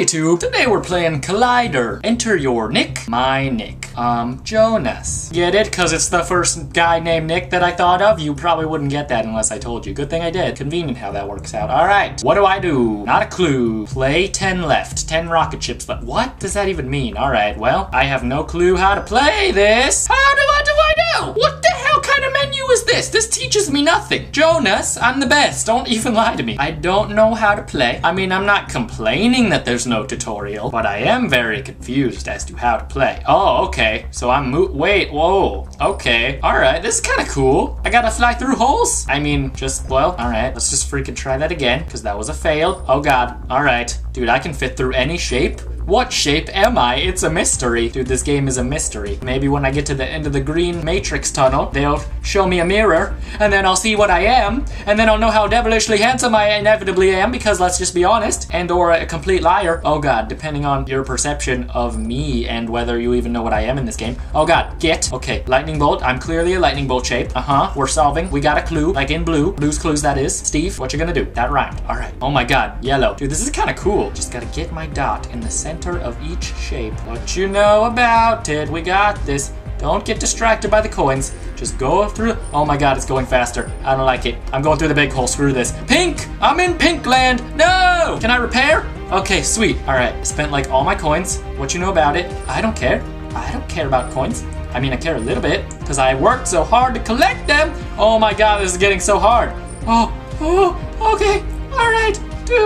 Hey tube, today we're playing Collider. Enter your nick, my nick. Um, Jonas. Get it? Cause it's the first guy named Nick that I thought of. You probably wouldn't get that unless I told you. Good thing I did. Convenient how that works out. Alright, what do I do? Not a clue. Play 10 left. 10 rocket ships left. What does that even mean? Alright, well, I have no clue how to play this. How do I do I know? What the is this? This teaches me nothing. Jonas, I'm the best. Don't even lie to me. I don't know how to play. I mean, I'm not complaining that there's no tutorial, but I am very confused as to how to play. Oh, okay. So I'm wait, whoa. Okay. All right. This is kind of cool. I gotta fly through holes? I mean, just, well, all right. Let's just freaking try that again because that was a fail. Oh God. All right. Dude, I can fit through any shape. What shape am I? It's a mystery. Dude, this game is a mystery. Maybe when I get to the end of the green matrix tunnel, they'll show me a mirror, and then I'll see what I am, and then I'll know how devilishly handsome I inevitably am, because let's just be honest, and or a complete liar. Oh god, depending on your perception of me and whether you even know what I am in this game. Oh god, get. Okay, lightning bolt. I'm clearly a lightning bolt shape. Uh-huh, we're solving. We got a clue, like in blue. Blue's clues, that is. Steve, what you gonna do? That rhymed. All right. Oh my god, yellow. Dude, this is kind of cool. Just gotta get my dot in the center of each shape. What you know about it? We got this. Don't get distracted by the coins. Just go through. Oh my god, it's going faster. I don't like it. I'm going through the big hole. Screw this. Pink! I'm in pink land. No! Can I repair? Okay, sweet. All right, spent like all my coins. What you know about it? I don't care. I don't care about coins. I mean, I care a little bit because I worked so hard to collect them. Oh my god, this is getting so hard. Oh, oh, okay. All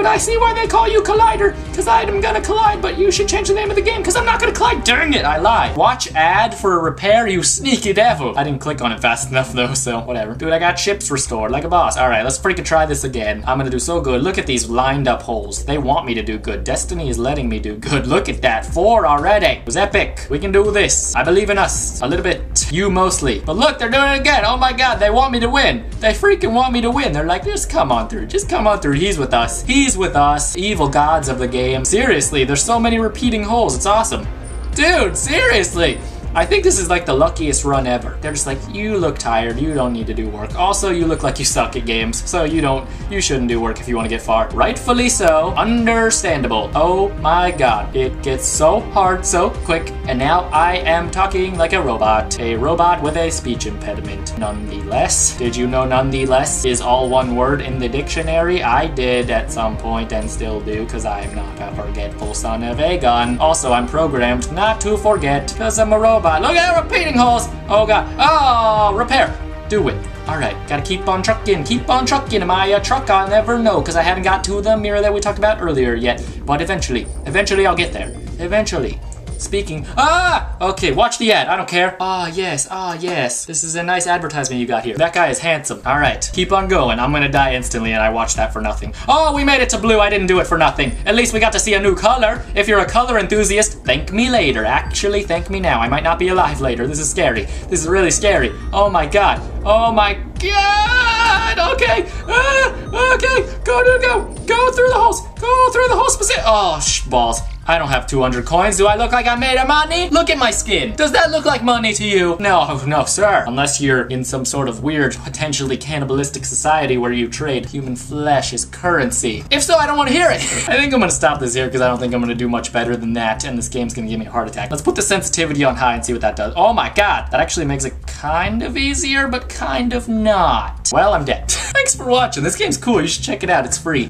Dude, I see why they call you Collider, because I'm gonna collide, but you should change the name of the game, because I'm not gonna collide. Dang it, I lied. Watch ad for a repair, you sneaky devil. I didn't click on it fast enough, though, so whatever. Dude, I got chips restored like a boss. All right, let's freaking try this again. I'm gonna do so good. Look at these lined up holes. They want me to do good. Destiny is letting me do good. Look at that, four already. It was epic. We can do this. I believe in us. A little bit. You mostly. But look, they're doing it again. Oh my god, they want me to win. They freaking want me to win. They're like, just come on through. Just come on through. He's with us. He's with us. Evil gods of the game. Seriously, there's so many repeating holes. It's awesome. Dude, seriously. I think this is like the luckiest run ever. They're just like, you look tired, you don't need to do work. Also, you look like you suck at games, so you don't, you shouldn't do work if you want to get far. Rightfully so, understandable. Oh my god, it gets so hard so quick, and now I am talking like a robot. A robot with a speech impediment. Nonetheless, did you know nonetheless is all one word in the dictionary? I did at some point and still do, because I am not a forgetful son of a gun. Also, I'm programmed not to forget, because I'm a robot. Look at that repeating holes. Oh god. Oh, repair. Do it. All right, gotta keep on trucking, keep on trucking. Am I a truck? I'll never know because I haven't got to the mirror that we talked about earlier yet. But eventually, eventually I'll get there. Eventually. Speaking. Ah! Okay, watch the ad. I don't care. Ah, yes. Ah, yes. This is a nice advertisement you got here. That guy is handsome. All right, keep on going. I'm gonna die instantly, and I watched that for nothing. Oh, we made it to blue. I didn't do it for nothing. At least we got to see a new color. If you're a color enthusiast, thank me later. Actually, thank me now. I might not be alive later. This is scary. This is really scary. Oh my god. Oh my god. Okay. Ah, okay. Go, go, go. Go through the holes. Go through the holes. Oh, sh balls. I don't have 200 coins. Do I look like I made of money? Look at my skin. Does that look like money to you? No, no, sir. Unless you're in some sort of weird, potentially cannibalistic society where you trade human flesh as currency. If so, I don't want to hear it. I think I'm gonna stop this here because I don't think I'm gonna do much better than that, and this game's gonna give me a heart attack. Let's put the sensitivity on high and see what that does. Oh my god, that actually makes it kind of easier, but kind of not. Well, I'm dead. Thanks for watching. This game's cool. You should check it out. It's free.